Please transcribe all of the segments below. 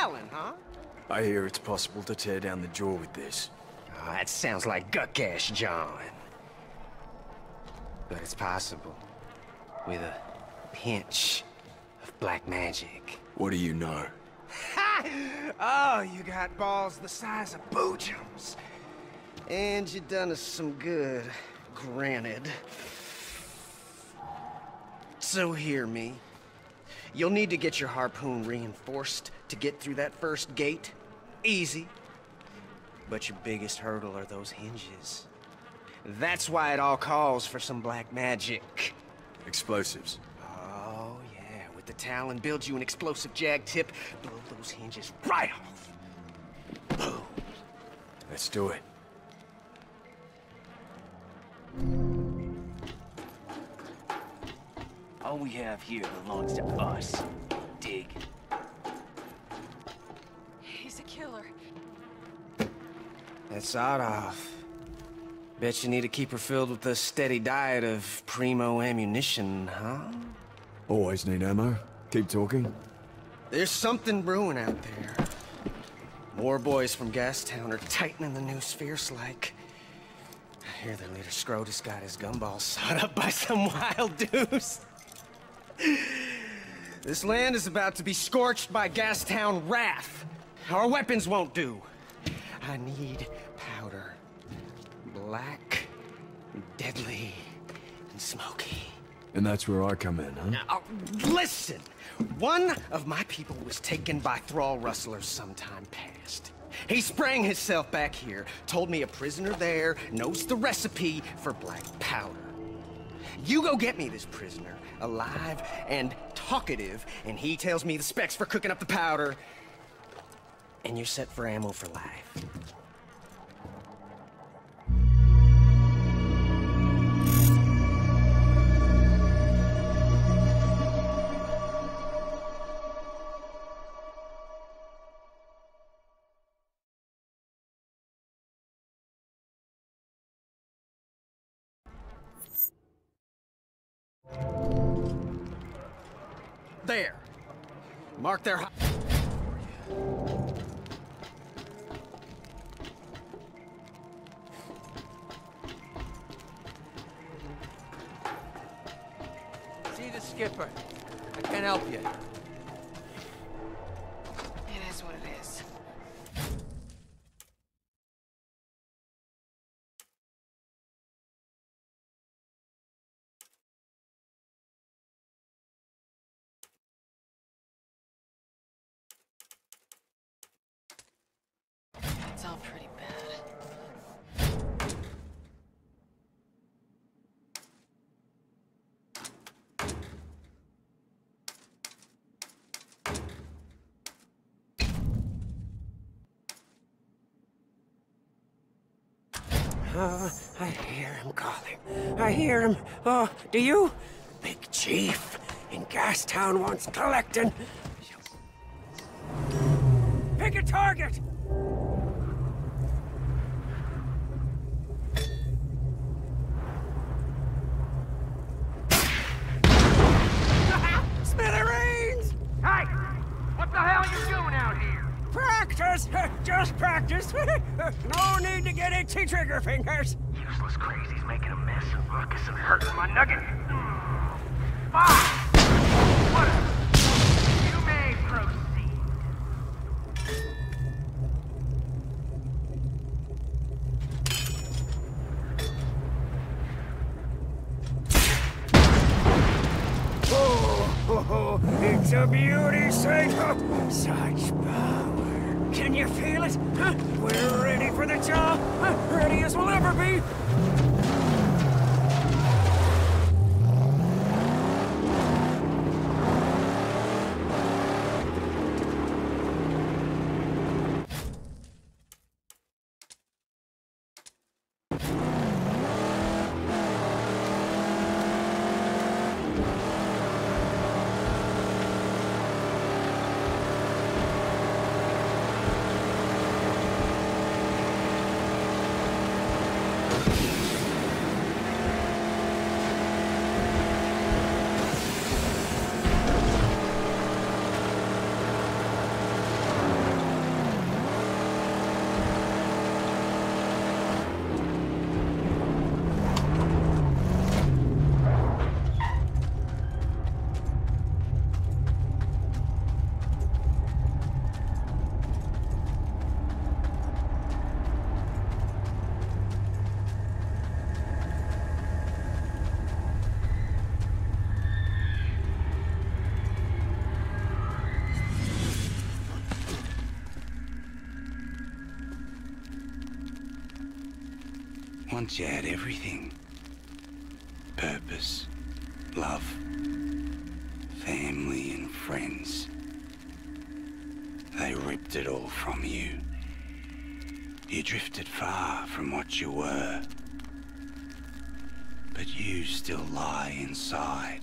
Huh? I hear it's possible to tear down the jaw with this. Oh, that sounds like Gutgash, John. But it's possible. With a pinch of black magic. What do you know? Ha! Oh, you got balls the size of boojums. And you done us some good, granted. So hear me. You'll need to get your harpoon reinforced to get through that first gate. Easy. But your biggest hurdle are those hinges. That's why it all calls for some black magic. Explosives. Oh, yeah. With the Talon, build you an explosive jag tip, blow those hinges right off. Boom. Let's do it. We have here belongs to us. Dig. He's a killer. That's Adolf. Bet you need to keep her filled with a steady diet of primo ammunition, huh? Always need ammo. Keep talking. There's something brewing out there. More boys from Gastown are tightening the noose fierce-like. I hear their leader Scrotus got his gumballs sawed up by some wild deuce. This land is about to be scorched by Gastown wrath. Our weapons won't do. I need powder. Black, deadly, and smoky. And that's where I come in, huh? Now, listen! One of my people was taken by thrall rustlers sometime past. He sprang himself back here, told me a prisoner there knows the recipe for black powder. You go get me this prisoner, alive and talkative, and he tells me the specs for cooking up the powder, and you're set for ammo for life. There. Mark their... See the skipper. I can't help you. Oh, I hear him calling. I hear him. Oh, do you? Big Chief in Gastown wants collecting. Pick a target! Smithereens! Hey! What the hell are you doing out here? Practice! Just practice! no need to get itchy trigger fingers! Useless crazies making a mess of ruckus and hurting my nugget. Mm. Fine! Whatever. You may proceed. Oh, it's a beauty, Sato! Such power feel it. We're ready for the job. Ready as we'll ever be. you Once you had everything purpose, love, family, and friends. They ripped it all from you. You drifted far from what you were. But you still lie inside,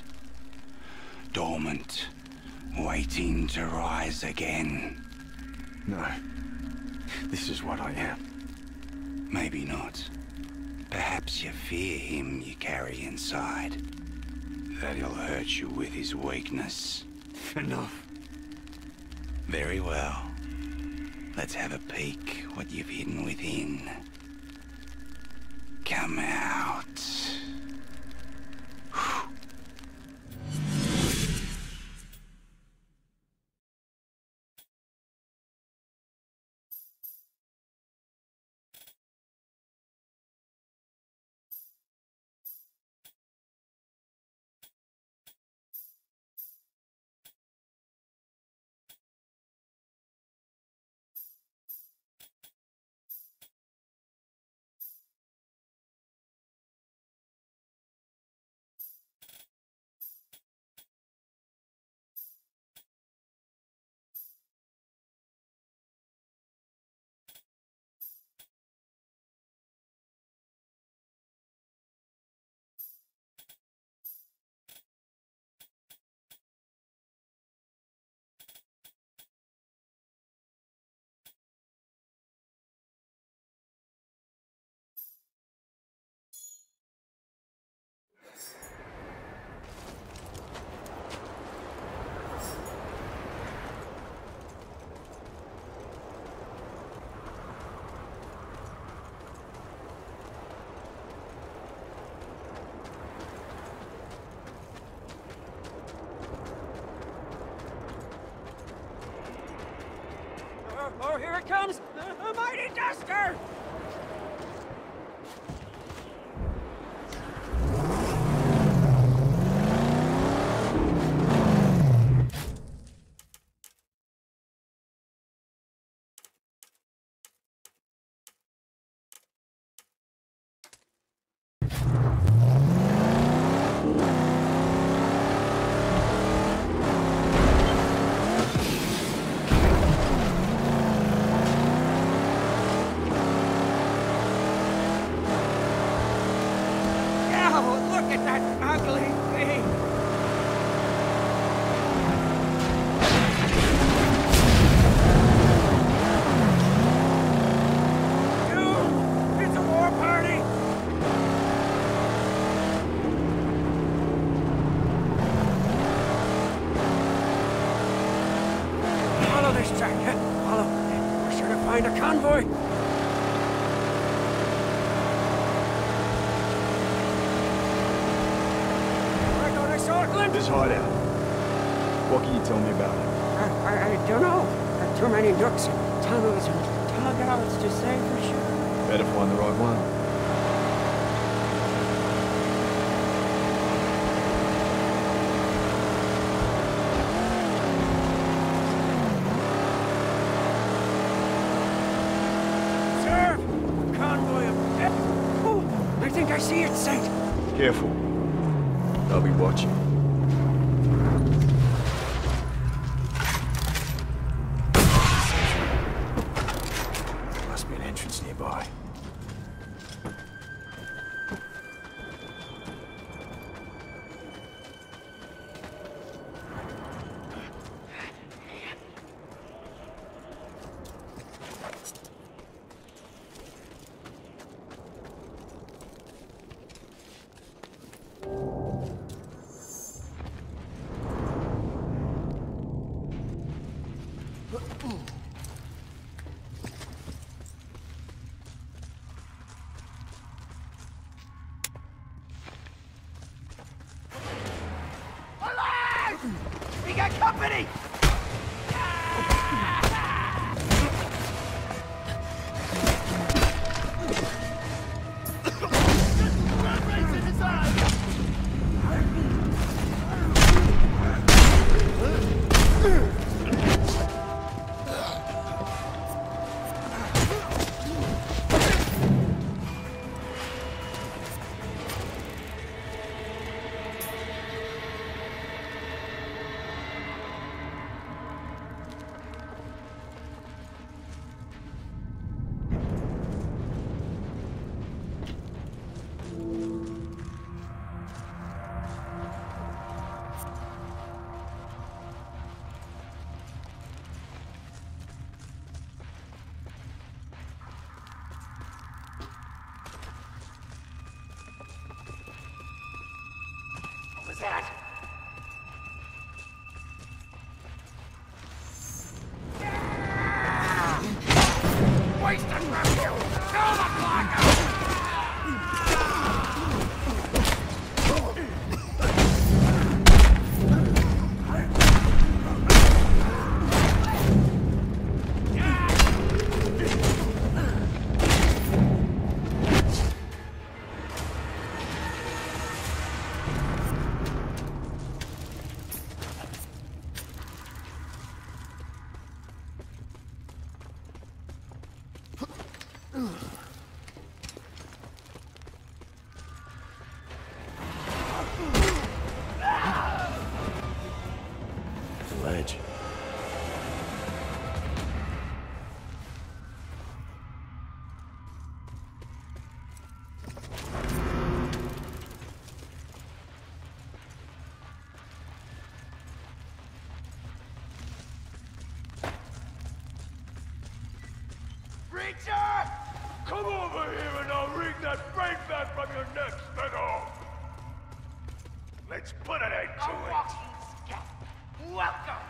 dormant, waiting to rise again. No. This is what I am. Maybe not. Perhaps you fear him you carry inside. That he'll hurt you with his weakness. Enough. Very well. Let's have a peek what you've hidden within. Come out. Oh, here it comes! the mighty duster! Oh, look at that ugly thing! You! It's a war party! Follow this track, yeah? Follow. We're sure to find a convoy. We're gonna Sortland! This hideout. What can you tell me about it? I, I, I don't know. Got too many nooks and tunnels and dugouts to say for sure. Better find the right one. Sir! A convoy of... Oh, I see its sight. Careful. They'll be watching. Let's put an end to it! Welcome!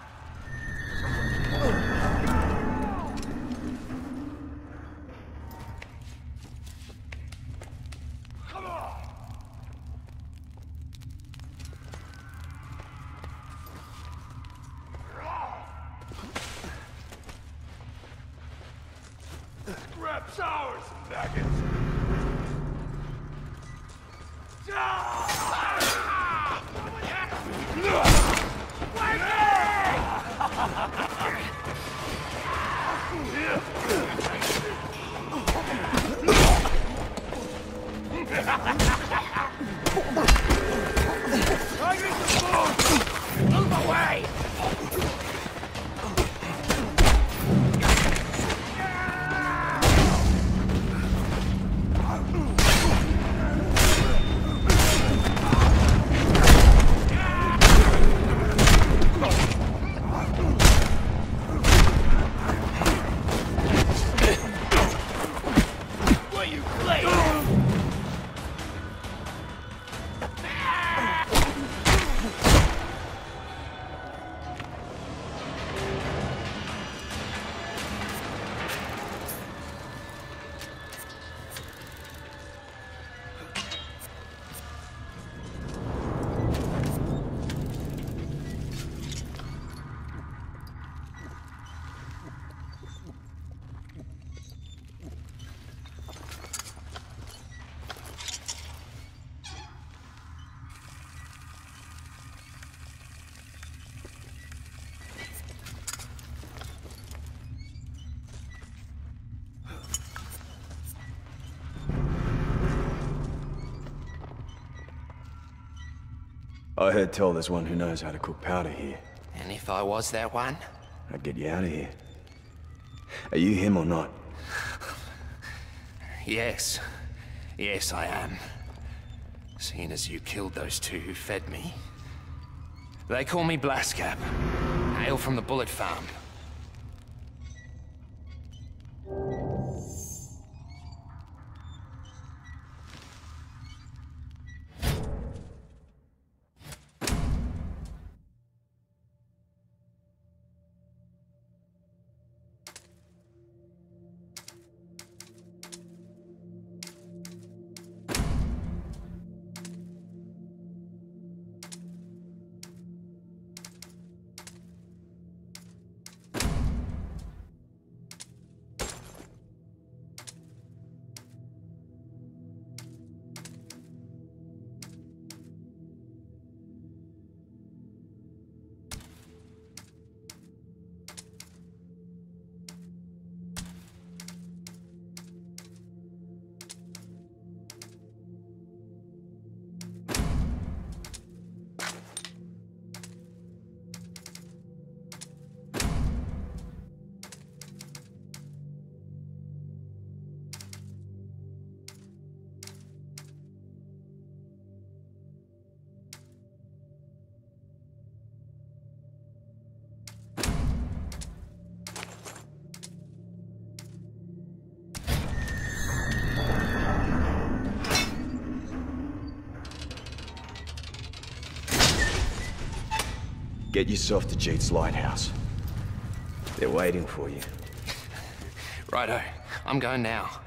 I heard tell there's one who knows how to cook powder here. And if I was that one? I'd get you out of here. Are you him or not? Yes. Yes, I am. Seeing as you killed those two who fed me. They call me Blaskap. Hail from the Bullet Farm. Get yourself to Jeet's lighthouse. They're waiting for you. Righto. I'm going now.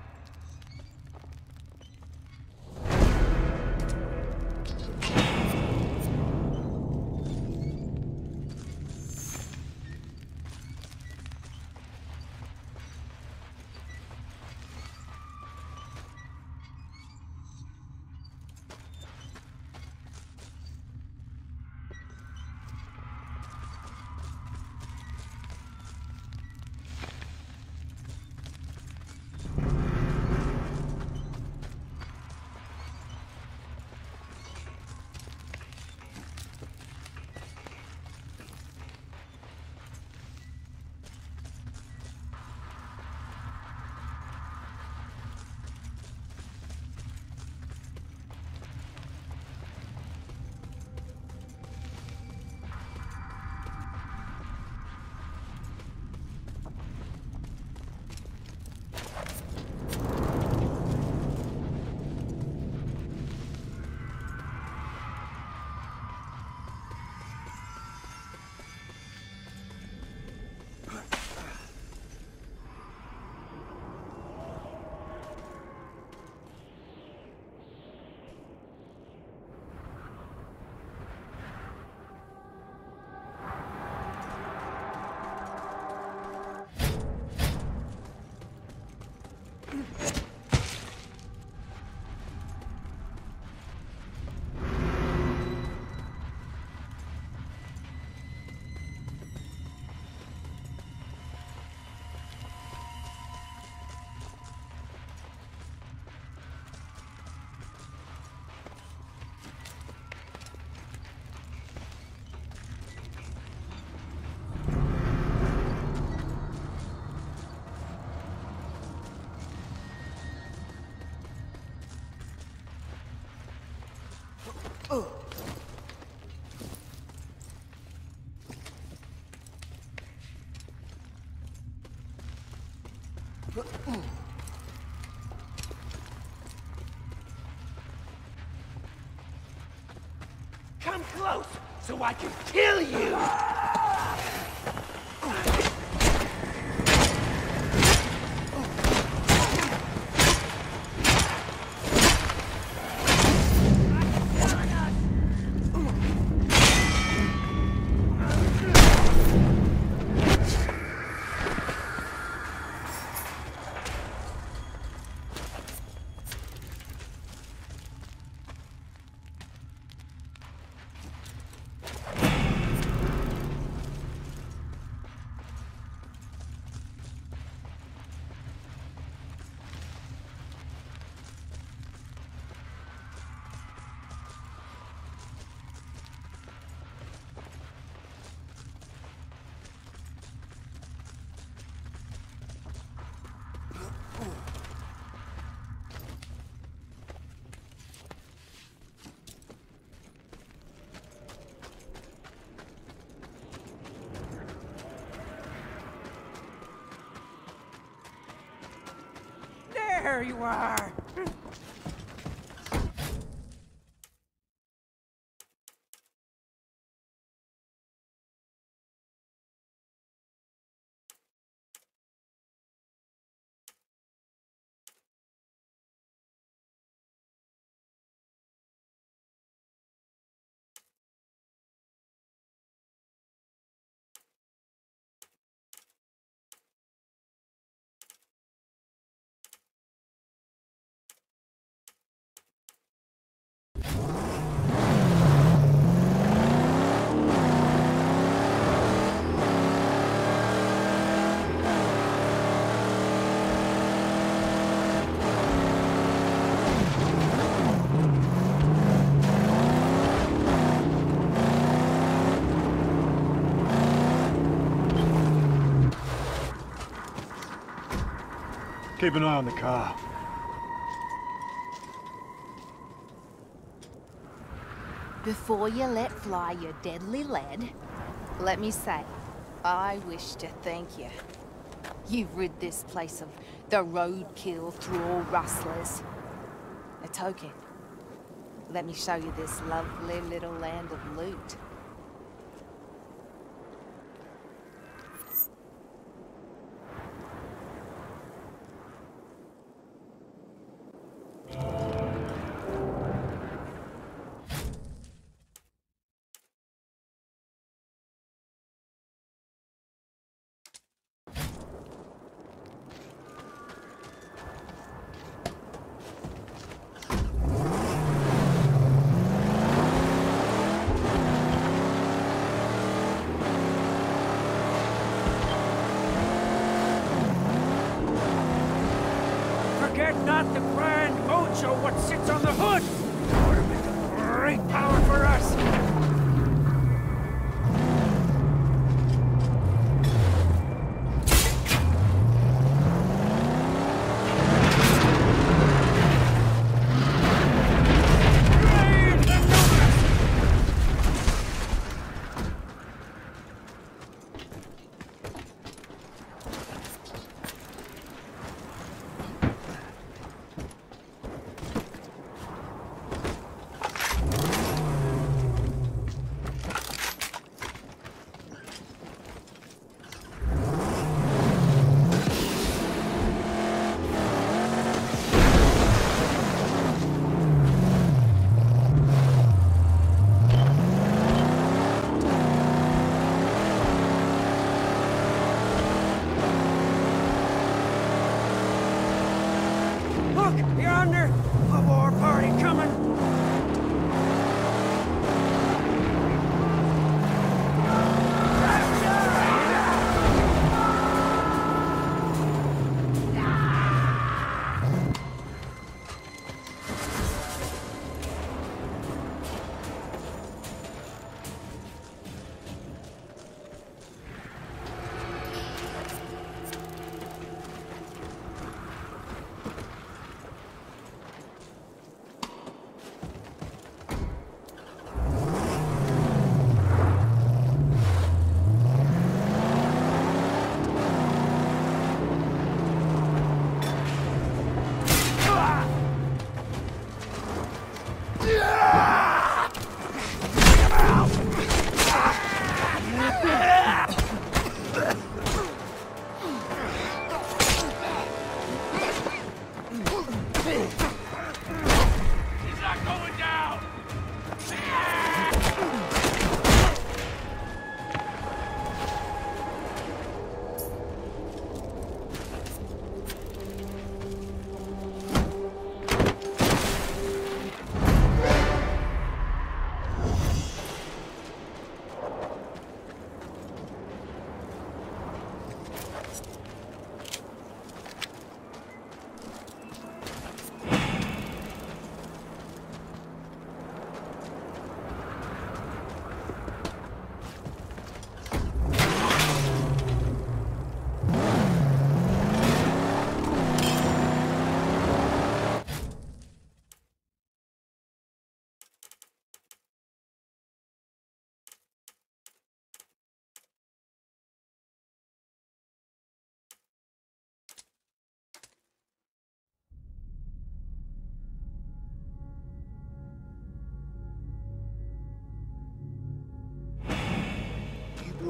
Close so I can kill you! You are! Keep an eye on the car. Before you let fly your deadly lead, let me say, I wish to thank you. You've rid this place of the roadkill thrall rustlers. A token. Let me show you this lovely little land of loot. Not the grand mojo what sits on the hood! Great power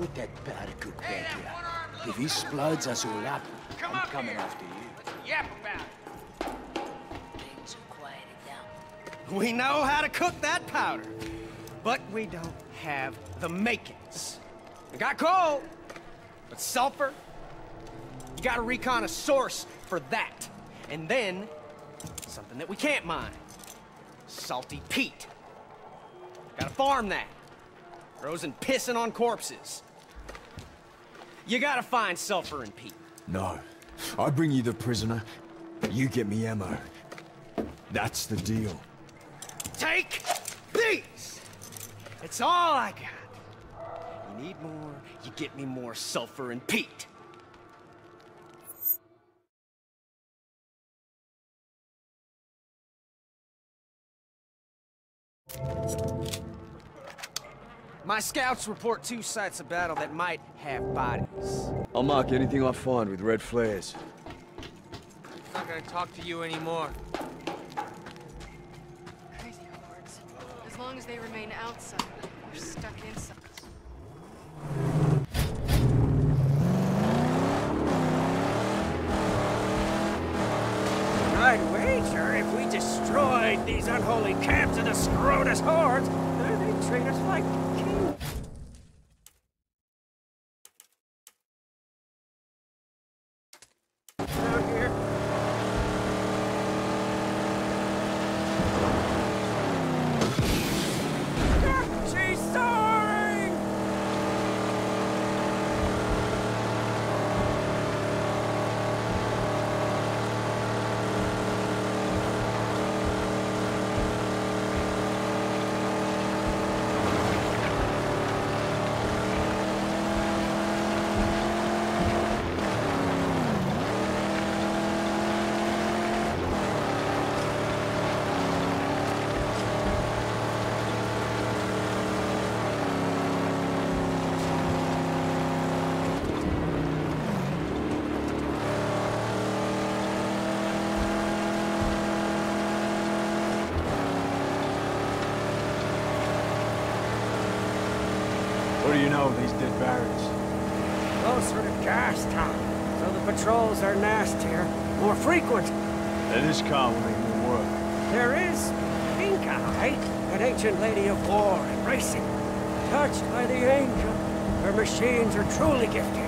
Look that powder cook back here. If he sploods us all up, Come I'm up coming here. after you. Yap about it. Things are quieted down. We know how to cook that powder, but we don't have the makings. We got coal, but sulfur, you gotta recon a source for that. And then, something that we can't mine. Salty peat. Gotta farm that. Frozen pissing on corpses. You gotta find sulfur and Pete. No. I bring you the prisoner, you get me ammo. That's the deal. Take these! It's all I got. You need more, you get me more sulfur and peat. My scouts report two sites of battle that might have bodies. I'll mark anything I find with red flares. I'm not gonna talk to you anymore. Crazy hordes. As long as they remain outside, we're stuck inside. I'd wager if we destroyed these unholy camps of the Scrotus hordes, they'd treat us like kings. Out here. She's soaring! What do you know of these dead barracks? Closer to Gastown, so the patrols are nastier, more frequent. Now this car more work. There is Pink Eye, an ancient lady of war and racing. Touched by the angel, her machines are truly gifted.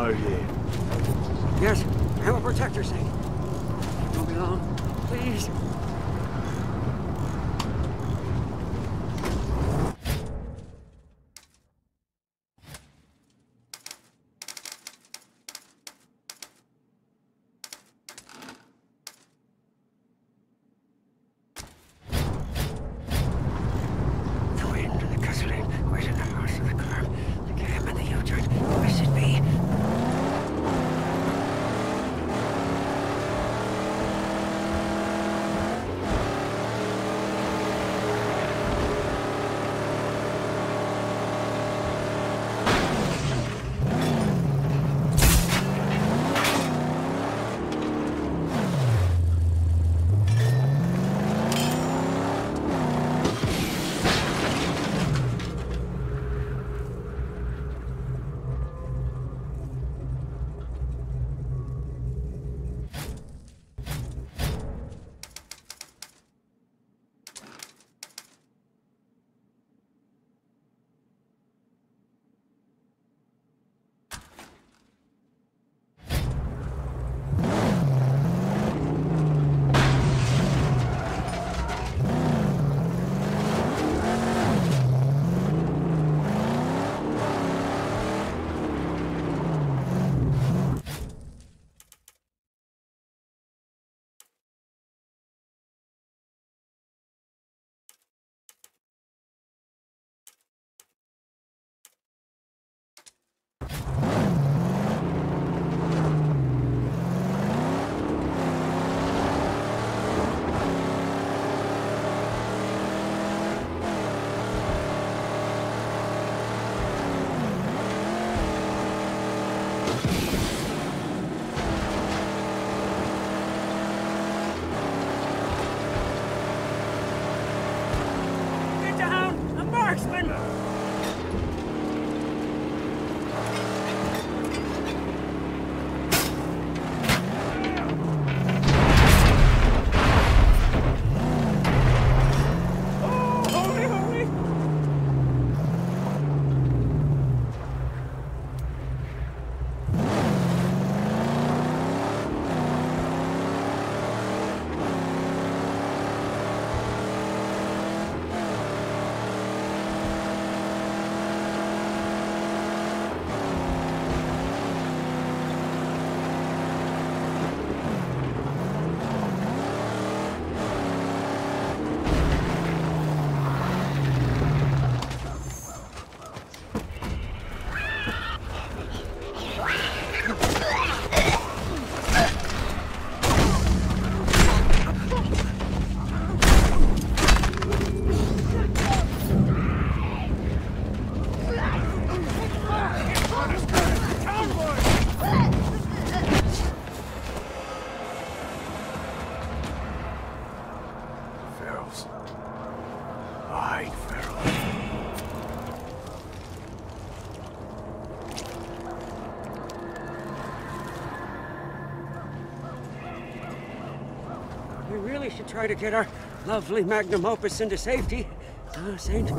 Low here. Should try to get our lovely magnum opus into safety. Uh, Saint?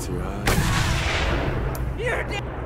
Too high. You're dead!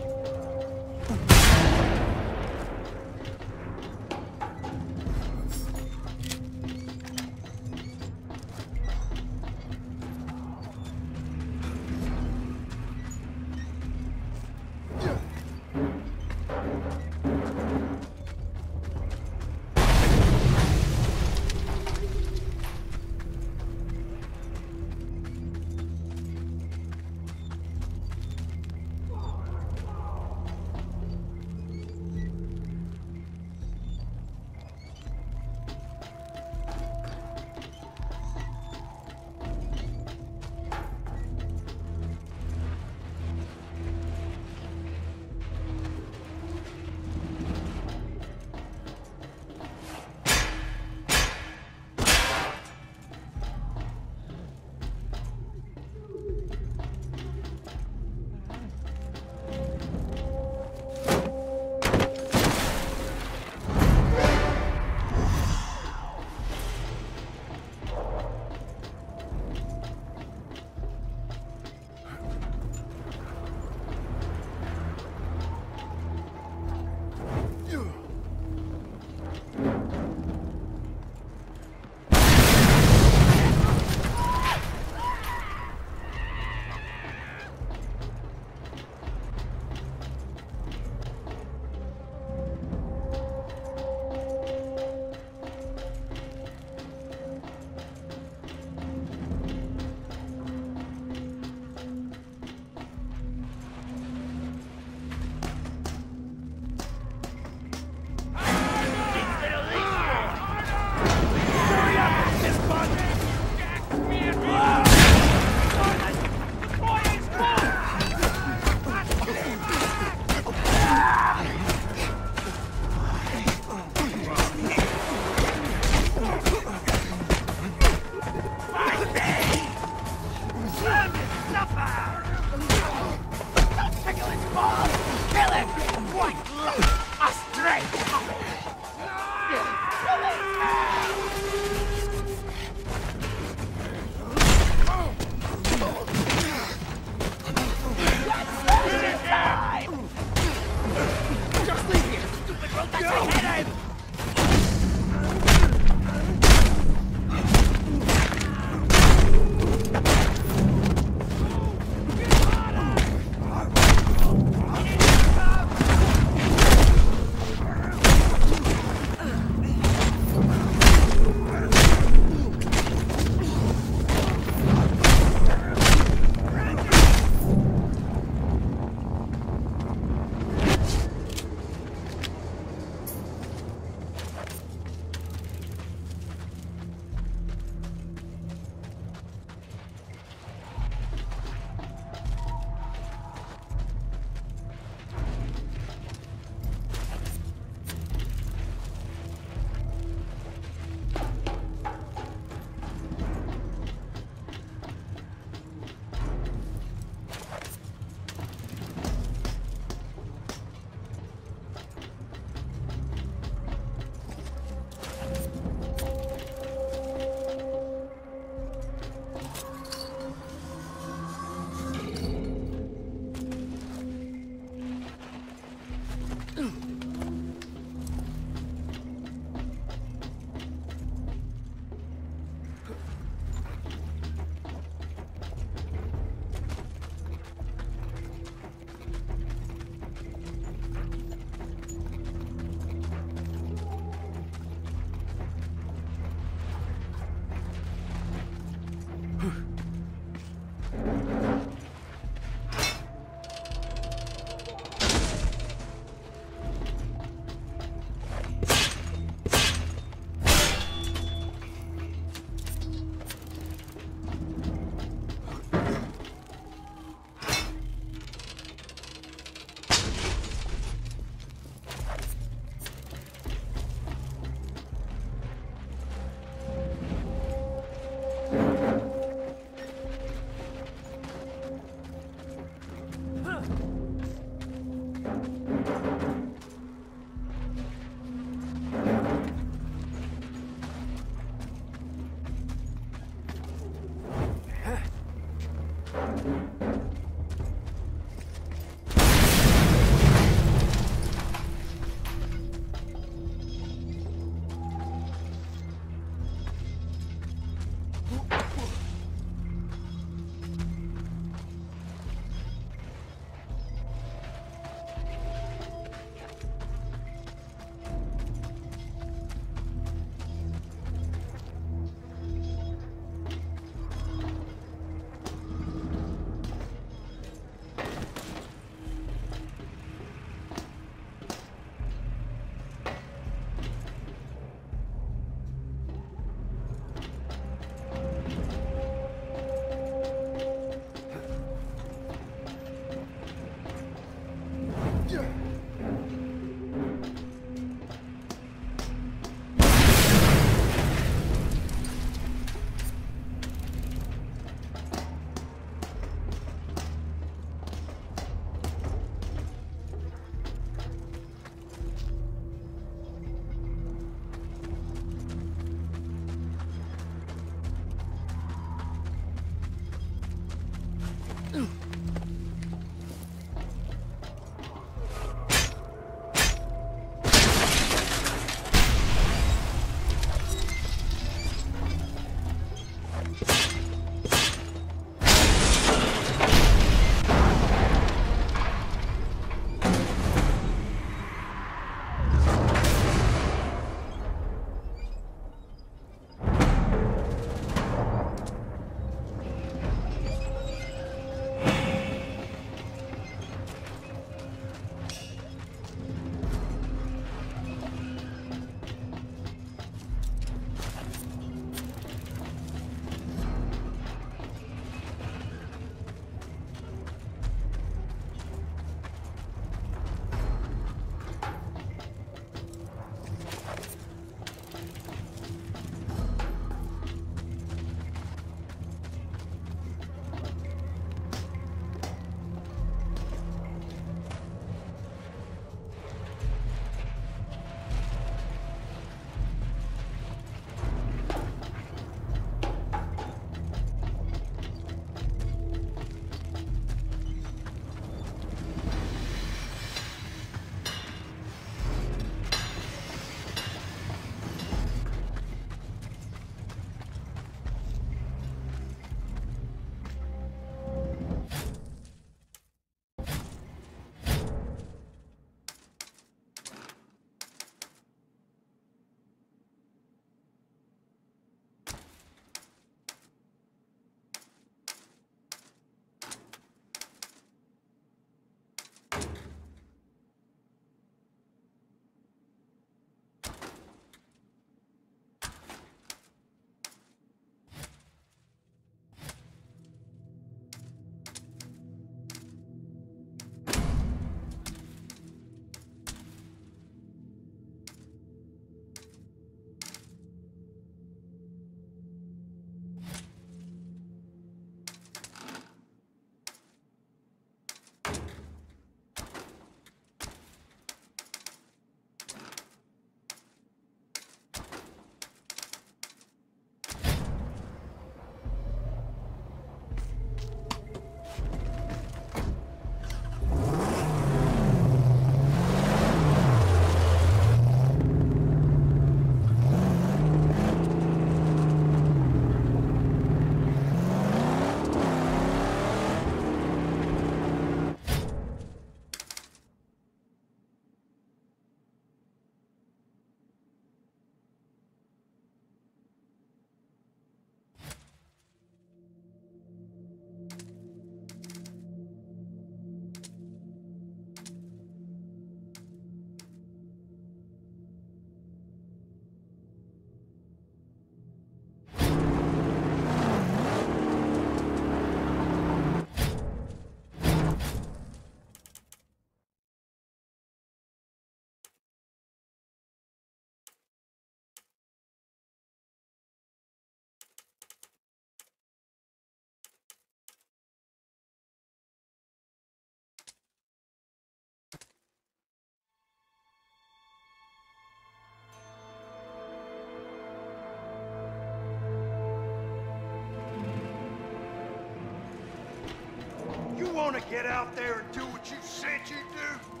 Get out there and do what you said you'd do?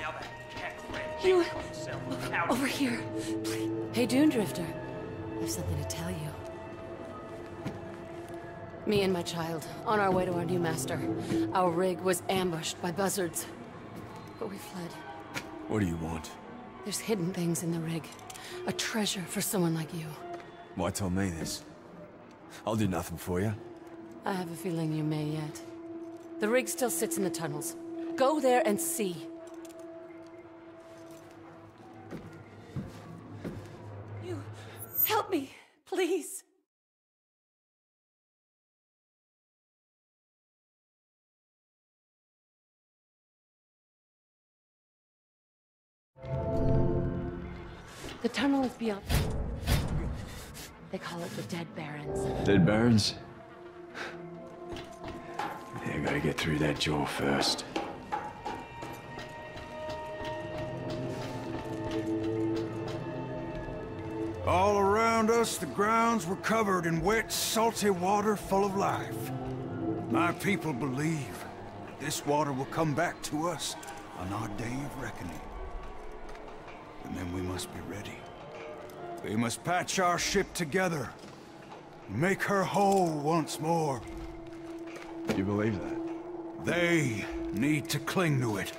Now that cat ran You- himself out Over here. Please. Hey, Dune Drifter. I've something to tell you. Me and my child, on our way to our new master. Our rig was ambushed by buzzards. But we fled. What do you want? There's hidden things in the rig. A treasure for someone like you. Why tell me this? I'll do nothing for you. I have a feeling you may yet. The rig still sits in the tunnels. Go there and see. You... help me, please. The tunnel is beyond. They call it the Dead Barrens. Dead Barons? Yeah, gotta get through that jaw first. All around us, the grounds were covered in wet, salty water full of life. My people believe this water will come back to us on our day of reckoning. And then we must be ready. We must patch our ship together. Make her whole once more. You believe that? They need to cling to it.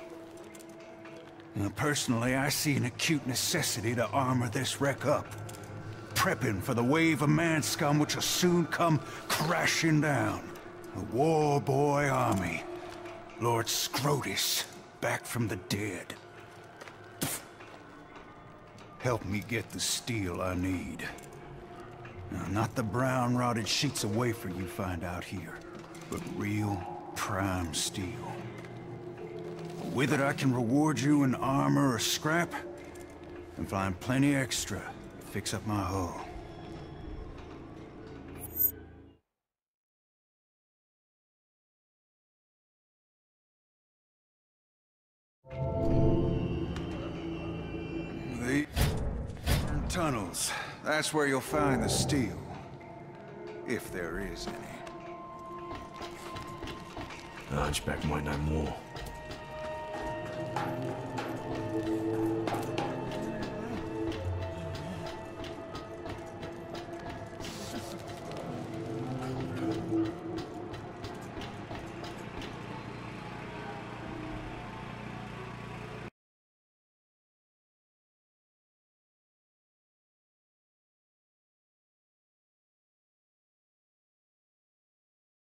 Now, personally, I see an acute necessity to armor this wreck up. Prepping for the wave of man scum which will soon come crashing down. A war boy army. Lord Scrotus, back from the dead. Help me get the steel I need. Now, not the brown rotted sheets of wafer you find out here, but real prime steel. With it, I can reward you in armor or scrap, and find plenty extra to fix up my hull. Tunnels. That's where you'll find the steel. If there is any. The Hunchback might know more.